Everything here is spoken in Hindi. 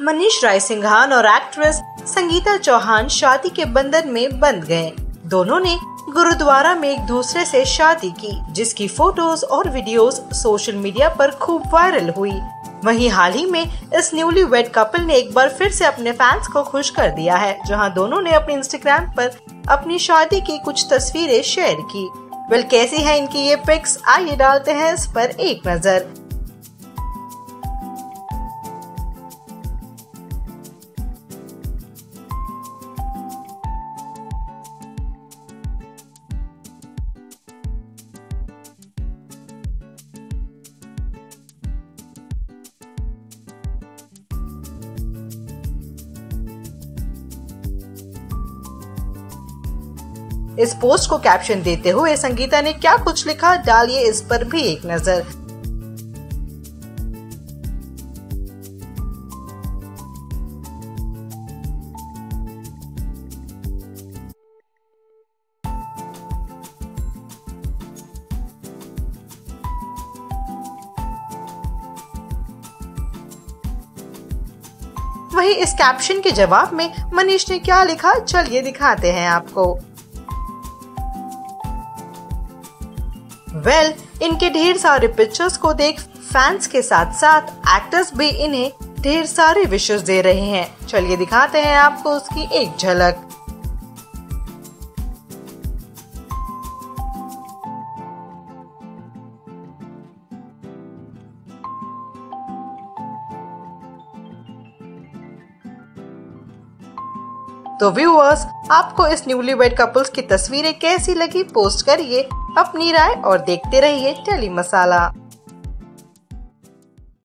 मनीष राय सिंघान और एक्ट्रेस संगीता चौहान शादी के बंधन में बंध गए। दोनों ने गुरुद्वारा में एक दूसरे से शादी की, जिसकी फ़ोटोज़ और वीडियोस सोशल मीडिया पर खूब वायरल हुई। वहीं हाल ही में इस न्यूली वेड कपल ने एक बार फिर से अपने फैंस को खुश कर दिया है, जहाँ दोनों ने अपने इंस्टाग्राम पर अपनी शादी की कुछ तस्वीरें शेयर की। वेल, कैसी है इनकी ये पिक्स? आइए डालते हैं इस पर एक नज़र। इस पोस्ट को कैप्शन देते हुए संगीता ने क्या कुछ लिखा, डालिए इस पर भी एक नज़र। वहीं इस कैप्शन के जवाब में मनीष ने क्या लिखा, चलिए दिखाते हैं आपको। वेल well, इनके ढेर सारे पिक्चर्स को देख फैंस के साथ साथ एक्टर्स भी इन्हें ढेर सारे विशेष दे रहे हैं। चलिए दिखाते हैं आपको उसकी एक झलक। तो व्यूअर्स आपको इस न्यूली वेड कपल्स की तस्वीरें कैसी लगी पोस्ट करिए अपनी राय और देखते रहिए टेली मसाला